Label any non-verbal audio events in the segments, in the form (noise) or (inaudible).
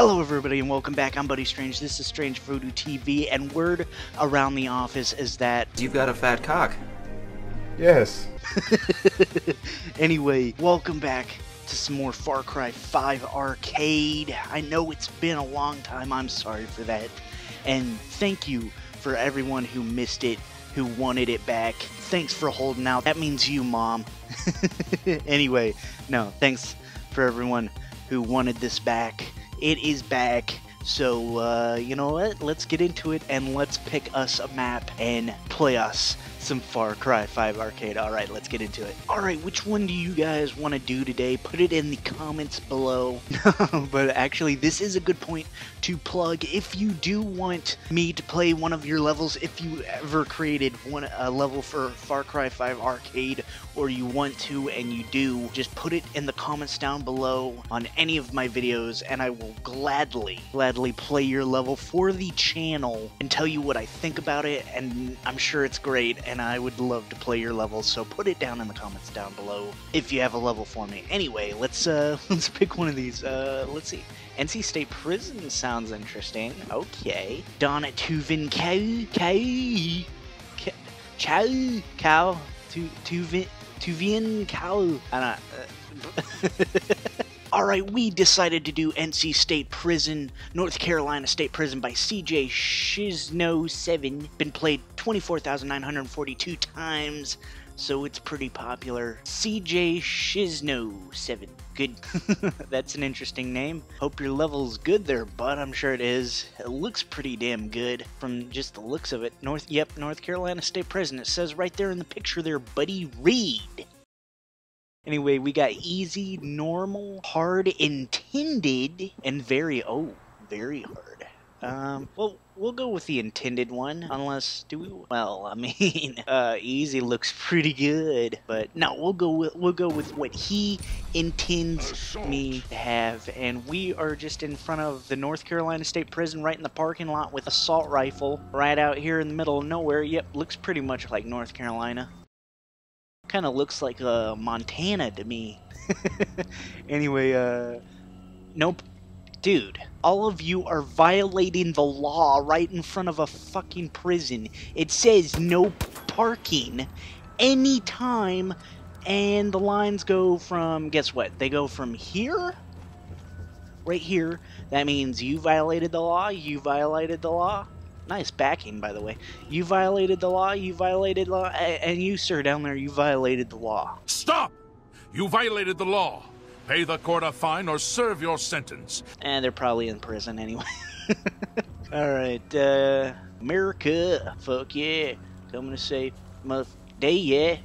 Hello, everybody, and welcome back. I'm Buddy Strange. This is Strange Voodoo TV, and word around the office is that. You've got a fat cock. Yes. (laughs) anyway, welcome back to some more Far Cry 5 Arcade. I know it's been a long time. I'm sorry for that. And thank you for everyone who missed it, who wanted it back. Thanks for holding out. That means you, Mom. (laughs) anyway, no, thanks for everyone who wanted this back. It is back. So, uh, you know what? Let's get into it and let's pick us a map and play us some Far Cry 5 Arcade. Alright, let's get into it. Alright, which one do you guys want to do today? Put it in the comments below. (laughs) but actually, this is a good point to plug. If you do want me to play one of your levels, if you ever created one a level for Far Cry 5 Arcade, or you want to and you do, just put it in the comments down below on any of my videos, and I will gladly, gladly play your level for the channel and tell you what I think about it, and I'm sure it's great, and I would love to play your level, so put it down in the comments down below if you have a level for me. Anyway, let's uh (laughs) let's pick one of these. Uh let's see. NC State Prison sounds interesting. Okay. Donna Tuvin Cow Cow Chow Cow Tuvin Tuvian Cow. I don't Alright, we decided to do NC State Prison, North Carolina State Prison by CJ Shisno 7. Been played 24,942 times, so it's pretty popular. CJ Shisno 7. Good. (laughs) That's an interesting name. Hope your level's good there, bud. I'm sure it is. It looks pretty damn good from just the looks of it. North, yep, North Carolina State Prison. It says right there in the picture there, Buddy Reed. Anyway, we got easy, normal, hard, intended, and very, oh, very hard. Um, well, we'll go with the intended one, unless, do we, well, I mean, (laughs) uh, easy looks pretty good, but no, we'll go with, we'll go with what he intends Assault. me to have, and we are just in front of the North Carolina State Prison, right in the parking lot with assault rifle, right out here in the middle of nowhere, yep, looks pretty much like North Carolina kind of looks like uh, Montana to me. (laughs) anyway, uh, nope. Dude, all of you are violating the law right in front of a fucking prison. It says no parking anytime, and the lines go from, guess what? They go from here, right here. That means you violated the law, you violated the law, Nice backing, by the way. You violated the law, you violated law, and you, sir, down there, you violated the law. Stop! You violated the law. Pay the court a fine or serve your sentence. And they're probably in prison anyway. (laughs) Alright, uh, America, fuck yeah. Coming to save my day, yeah.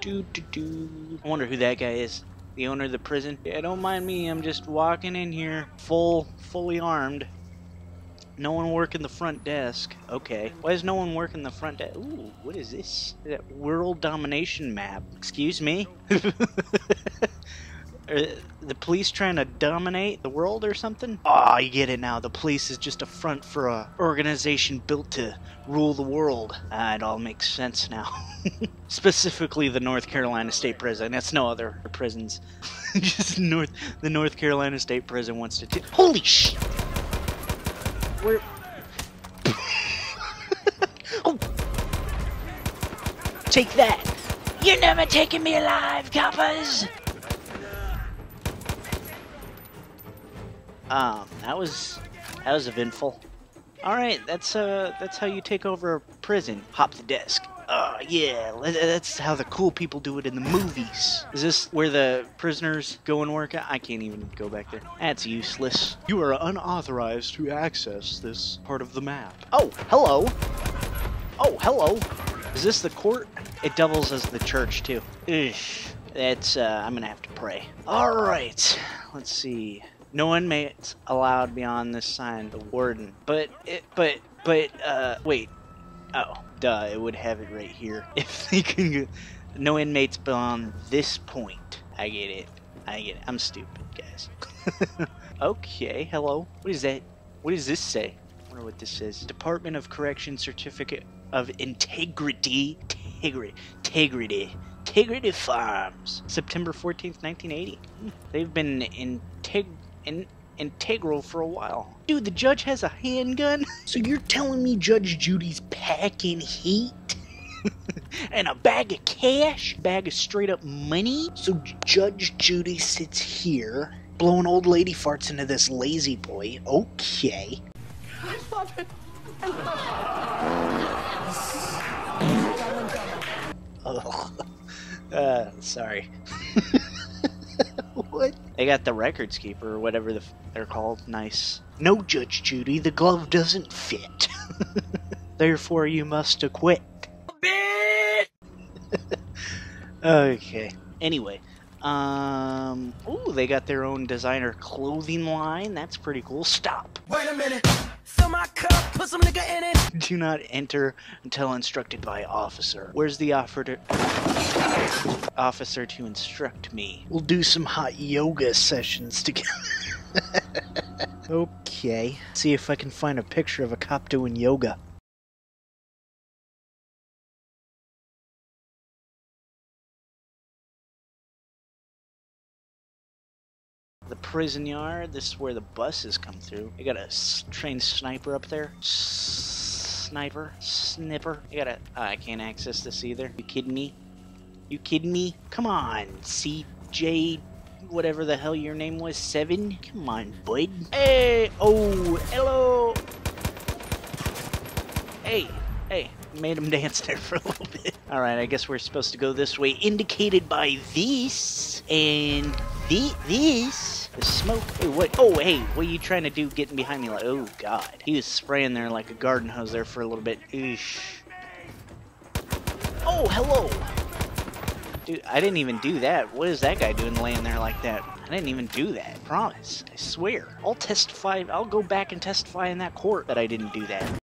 Do, do, do. I wonder who that guy is. The owner of the prison. Yeah, don't mind me, I'm just walking in here, full, fully armed. No one working the front desk. Okay. Why is no one working the front desk? Ooh, what is this? That world domination map. Excuse me? (laughs) The police trying to dominate the world or something? Oh, you get it now. The police is just a front for a organization built to rule the world. Ah, it all makes sense now. (laughs) Specifically, the North Carolina State Prison. That's no other prisons. (laughs) just North. The North Carolina State Prison wants to. Holy shit! Where? (laughs) oh. Take that! You're never taking me alive, coppers! Um, that was that was eventful. All right, that's uh that's how you take over a prison. Hop the desk. Oh, yeah, that's how the cool people do it in the movies. Is this where the prisoners go and work? I can't even go back there. That's useless. You are unauthorized to access this part of the map. Oh, hello. Oh, hello. Is this the court? It doubles as the church, too. Ugh. That's, uh, I'm gonna have to pray. Alright, let's see. No inmates allowed beyond this sign, the warden. But, it, but, but, uh, wait. Oh, duh, it would have it right here. (laughs) If they can no inmates beyond this point. I get it. I get it. I'm stupid, guys. (laughs) okay, hello. What is that? What does this say? I wonder what this says. Department of Correction Certificate of Integrity. Integrity. Integrity. Integrity Farms. September 14th, 1980. They've been integ... In, integral for a while. Dude, the judge has a handgun? (laughs) So you're telling me Judge Judy's packing heat? (laughs) and a bag of cash? Bag of straight up money? So Judge Judy sits here, blowing old lady farts into this lazy boy. Okay. I love it. i Ugh. (laughs) Uh, sorry. They got the records keeper or whatever the they're called. Nice. No, Judge Judy, the glove doesn't fit. (laughs) Therefore, you must acquit. (laughs) okay. Anyway, um, ooh, they got their own designer clothing line. That's pretty cool. Stop. Wait a minute. Fill my cup, put some nigga in it. Do not enter until instructed by officer. Where's the to officer to instruct me? We'll do some hot yoga sessions together. (laughs) okay. See if I can find a picture of a cop doing yoga. Prison yard. This is where the buses come through. I got a trained sniper up there. Sniper, snipper. I gotta. Uh, I can't access this either. You kidding me? You kidding me? Come on, CJ. Whatever the hell your name was, seven. Come on, bud. Hey, oh, hello. Hey, hey. Made him (laughs) dance there for a little bit. All right, I guess we're supposed to go this way, indicated by this and the this. The smoke. Hey, what? Oh, hey, what are you trying to do? Getting behind me like? Oh God. He was spraying there like a garden hose there for a little bit. Eesh. Oh, hello. Dude, I didn't even do that. What is that guy doing laying there like that? I didn't even do that. Promise. I swear. I'll testify. I'll go back and testify in that court that I didn't do that.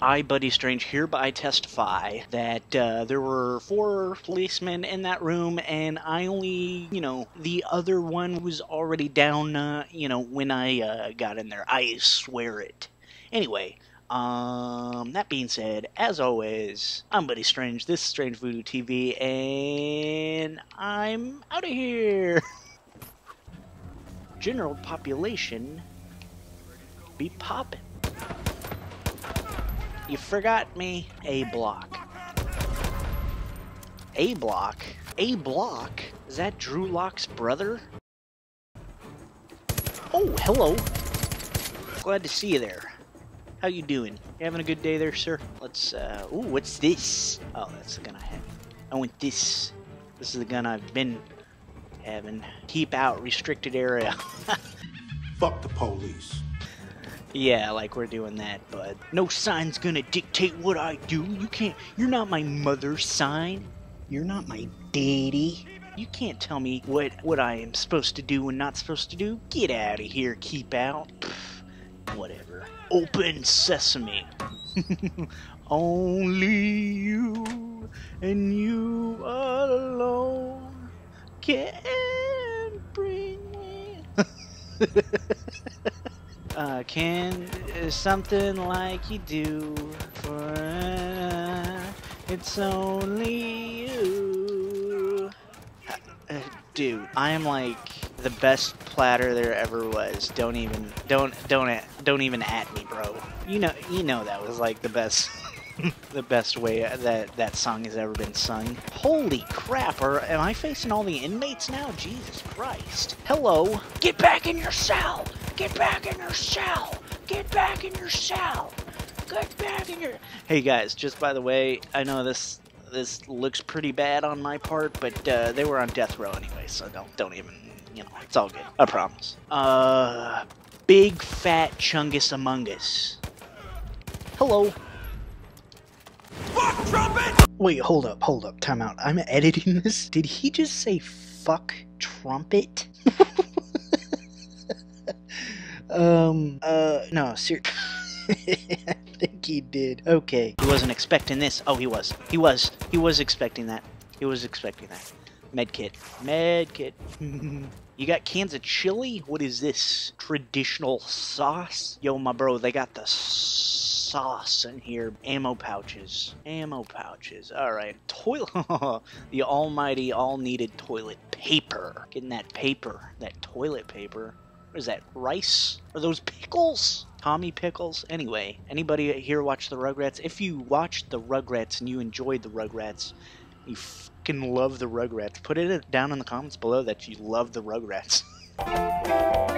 I, Buddy Strange, hereby testify that uh, there were four policemen in that room, and I only, you know, the other one was already down, uh, you know, when I uh, got in there. I swear it. Anyway, um, that being said, as always, I'm Buddy Strange. This is Strange Voodoo TV, and I'm out of here. (laughs) General population be poppin'. You forgot me. A block. A block? A block? Is that Drew Lock's brother? Oh, hello. Glad to see you there. How you doing? You having a good day there, sir? Let's, uh, ooh, what's this? Oh, that's the gun I have. I want this. This is the gun I've been having. Keep out restricted area. (laughs) Fuck the police. Yeah, like we're doing that, bud. No sign's gonna dictate what I do. You can't. You're not my mother's sign. You're not my daddy. You can't tell me what what I am supposed to do and not supposed to do. Get out of here. Keep out. Whatever. Open sesame. (laughs) Only you and you alone can bring me. (laughs) uh, can something like you do for uh, it's only you. Uh, dude, I am like the best platter there ever was. Don't even, don't, don't, don't even at me, bro. You know, you know that was like the best. (laughs) the best way that that song has ever been sung. Holy crap, are, am I facing all the inmates now? Jesus Christ. Hello. Get back in your cell. Get back in your cell. Get back in your cell. Get back in your... Hey guys, just by the way, I know this this looks pretty bad on my part, but uh, they were on death row anyway, so don't don't even, you know, it's all good. I promise. Uh, big fat chungus among us. Hello. Fuck trumpet! Wait, hold up, hold up, time out. I'm editing this. Did he just say fuck trumpet? (laughs) um, uh, no, sir. (laughs) I think he did. Okay. He wasn't expecting this. Oh, he was. He was. He was expecting that. He was expecting that. Medkit. Medkit. (laughs) you got cans of chili? What is this? Traditional sauce? Yo, my bro, they got the sauce in here. Ammo pouches. Ammo pouches. Alright. Toilet. (laughs) the almighty, all needed toilet paper. Getting that paper. That toilet paper. What is that? Rice? Are those pickles? Tommy Pickles? Anyway, anybody here watch the Rugrats? If you watched the Rugrats and you enjoyed the Rugrats, you fucking love the Rugrats. Put it down in the comments below that you love the Rugrats. (laughs)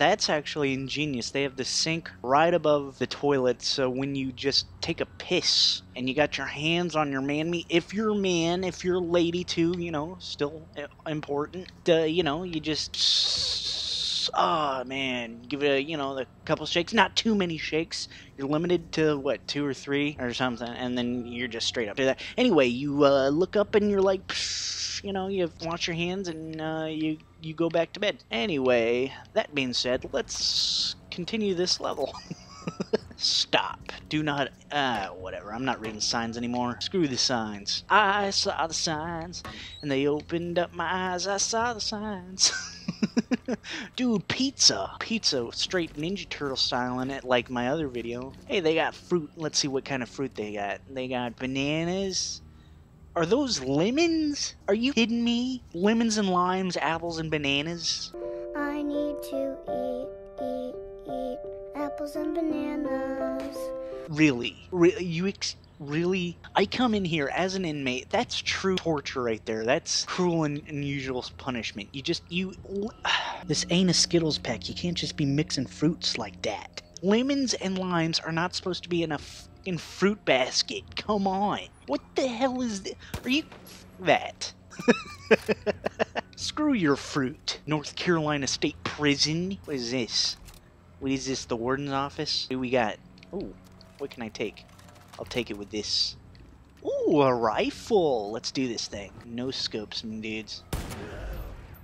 that's actually ingenious. They have the sink right above the toilet, so when you just take a piss and you got your hands on your man meat, if you're a man, if you're a lady too, you know, still important, uh, you know, you just. Oh man, give it a you know a couple shakes, not too many shakes. You're limited to what two or three or something, and then you're just straight up to that. Anyway, you uh, look up and you're like, psh, you know, you wash your hands and uh, you you go back to bed. Anyway, that being said, let's continue this level. (laughs) Stop. Do not. Uh, whatever. I'm not reading signs anymore. Screw the signs. I saw the signs, and they opened up my eyes. I saw the signs. (laughs) Dude, pizza. Pizza, straight Ninja Turtle style in it, like my other video. Hey, they got fruit. Let's see what kind of fruit they got. They got bananas. Are those lemons? Are you kidding me? Lemons and limes, apples and bananas? I need to eat, eat, eat apples and bananas. Really? Re- you ex- really? I come in here as an inmate. That's true torture right there. That's cruel and unusual punishment. You just you. (sighs) This ain't a Skittles pack. You can't just be mixing fruits like that. Lemons and limes are not supposed to be in a fucking fruit basket. Come on. What the hell is this? Are you that? (laughs) Screw your fruit. North Carolina State Prison. What is this? What is this? The warden's office? What do we got? Ooh, what can I take? I'll take it with this. Ooh, a rifle. Let's do this thing. No scopes, dudes.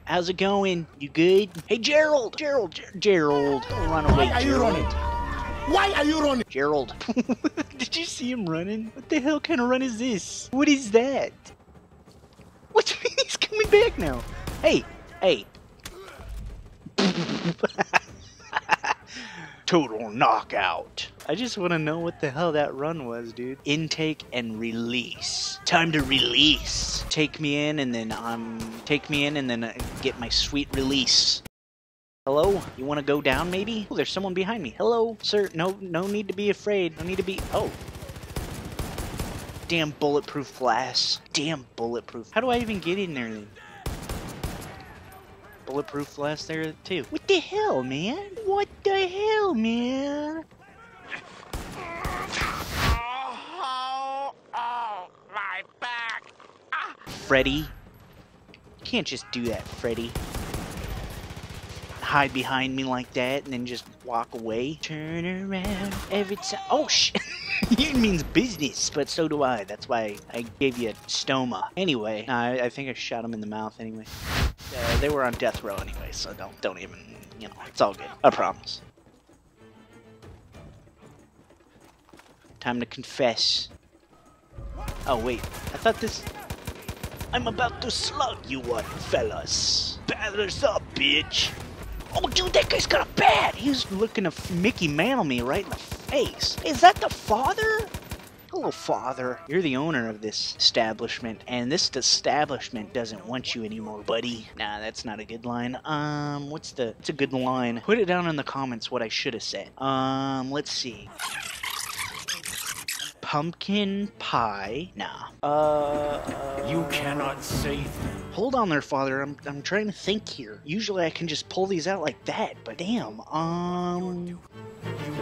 How's it going? You good? Hey, Gerald! Gerald! Ger- Gerald! Don't run away, Why are you Gerald. Running? Why are you running? Gerald. (laughs) Did you see him running? What the hell kind of run is this? What is that? What do you mean he's coming back now? Hey, hey. (laughs) Total knockout. I just want to know what the hell that run was, dude. Intake and release. Time to release. Take me in and then um take me in and then uh, get my sweet release. Hello? You want to go down, maybe? Oh, there's someone behind me. Hello, sir. No, no need to be afraid. No need to be. Oh. Damn bulletproof glass. Damn bulletproof. How do I even get in there then? Bulletproof glass there too. What the hell, man? What the hell, man? Oh, oh, my back. Freddy. You can't just do that, Freddy. Hide behind me like that and then just walk away. Turn around every time. Oh, shit. (laughs) it means business, but so do I. That's why I gave you a stoma. Anyway, I, I think I shot him in the mouth anyway. Uh, they were on death row anyway, so don't don't even, you know, it's all good. I promise. Time to confess. Oh wait, I thought this. I'm about to slug you one, fellas. Batters up, bitch. Oh, dude, that guy's got a bat. He's looking to Mickey Mantle me right in the face. Is that the father? Hello, father. You're the owner of this establishment, and this establishment doesn't want you anymore, buddy. Nah, that's not a good line. Um, what's the? It's a good line. Put it down in the comments what I should have said. Um, let's see. Pumpkin pie. Nah. Uh. You cannot save me. Hold on there, father. I'm I'm trying to think here. Usually I can just pull these out like that, but damn. Um. You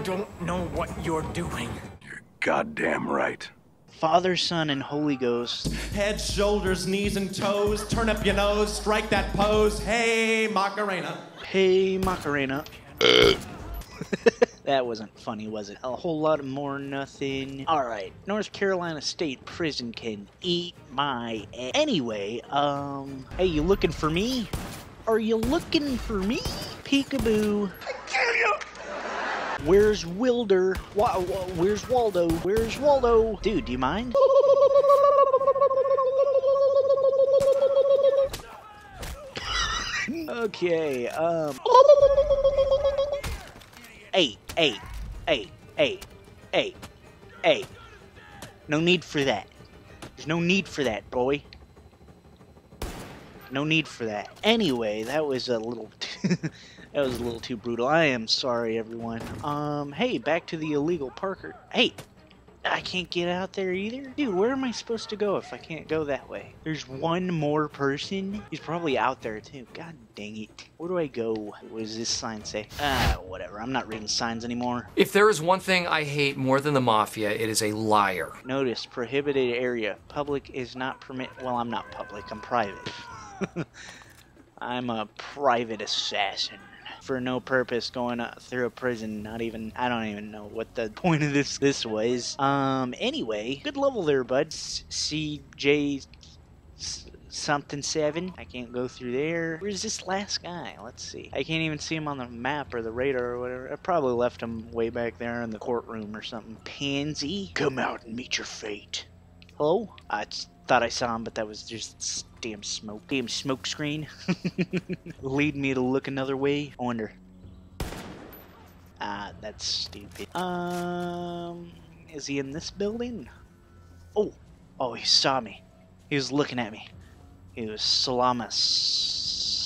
don't know what you're doing. You're goddamn right. Father, Son, and Holy Ghost. Head, shoulders, knees, and toes. Turn up your nose, strike that pose. Hey, Macarena. Hey, Macarena. (laughs) that wasn't funny, was it? A whole lot more nothing. Alright, North Carolina State Prison can eat my a- Anyway, um, hey, you looking for me? Are you looking for me? Peekaboo. I killed you! Where's Wilder? Where's Waldo? Where's Waldo? Dude, do you mind? (laughs) Okay, um. (laughs) Hey, hey, hey, hey, hey, hey. No need for that. There's no need for that, boy. No need for that. Anyway, that was a little. (laughs) that was a little too brutal. I am sorry, everyone. Um, hey, back to the illegal Parker. Hey, I can't get out there either? Dude, where am I supposed to go if I can't go that way? There's one more person? He's probably out there too. God dang it. Where do I go? What does this sign say? Ah, whatever. I'm not reading signs anymore. If there is one thing I hate more than the mafia, it is a liar. Notice, prohibited area. Public is not permit. Well, I'm not public. I'm private. (laughs) I'm a private assassin for no purpose going uh, through a prison. Not even I don't even know what the (laughs) point of this this was. Um. Anyway, good level there, buds. CJ something seven. I can't go through there. Where's this last guy? Let's see. I can't even see him on the map or the radar or whatever. I probably left him way back there in the courtroom or something. Pansy, come out and meet your fate. Hello? I thought I saw him, but that was just damn smoke. Damn smoke screen. (laughs) Lead me to look another way. I wonder. Ah, that's stupid. Um, is he in this building? Oh, oh, he saw me. He was looking at me. He was salama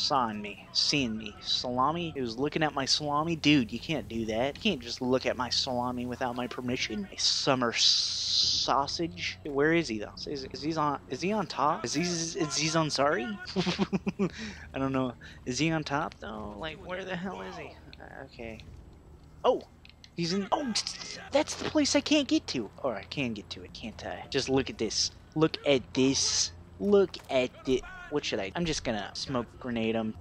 sawing me, seeing me. Salami? He was looking at my salami? Dude, you can't do that. You can't just look at my salami without my permission. A summer sausage. Where is he though? Is, is he on? Is he on top? Is he? Is he on? Sorry. (laughs) I don't know. Is he on top though? Like where the hell is he? Uh, okay. Oh, he's in. Oh, that's the place I can't get to. Or I can get to it, can't I? Just look at this. Look at this. Look at it. What should I? I'm just gonna smoke grenade him.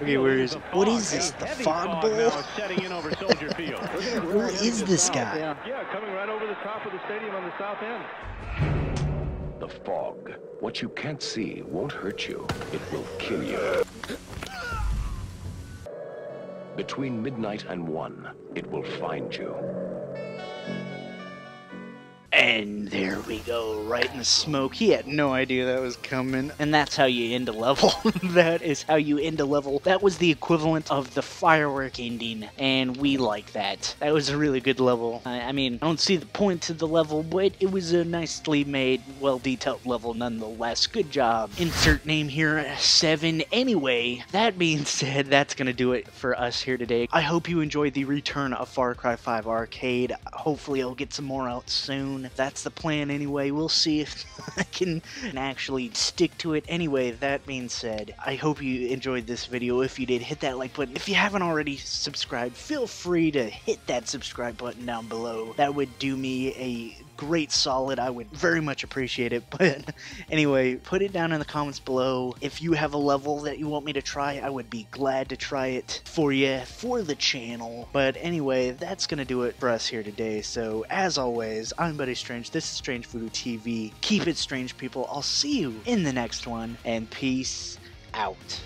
Okay, where is What is this? The fog bowl? (laughs) Where is this guy? Yeah, coming right over the top of the stadium on the south end. The fog. What you can't see won't hurt you. It will kill you. Between midnight and one, it will find you. And there we go, right in the smoke. He had no idea that was coming. And that's how you end a level. (laughs) that is how you end a level. That was the equivalent of the firework ending, and we like that. That was a really good level. I, I mean, I don't see the point to the level, but it was a nicely made, well-detailed level nonetheless. Good job. Insert name here, 7. Anyway, that being (laughs) said, that's gonna do it for us here today. I hope you enjoyed the return of Far Cry 5 Arcade. Hopefully I'll get some more out soon. If that's the plan anyway. We'll see if (laughs) I can actually stick to it. Anyway, that being said, I hope you enjoyed this video. If you did, hit that like button. If you haven't already subscribed, feel free to hit that subscribe button down below. That would do me a great solid. I would very much appreciate it. (laughs) But anyway, put it down in the comments below. If you have a level that you want me to try, I would be glad to try it for you, for the channel. But anyway, that's going to do it for us here today. So as always, I'm Buddy Strange. This is Strange Voodoo TV. Keep it strange, people. I'll see you in the next one, and peace out.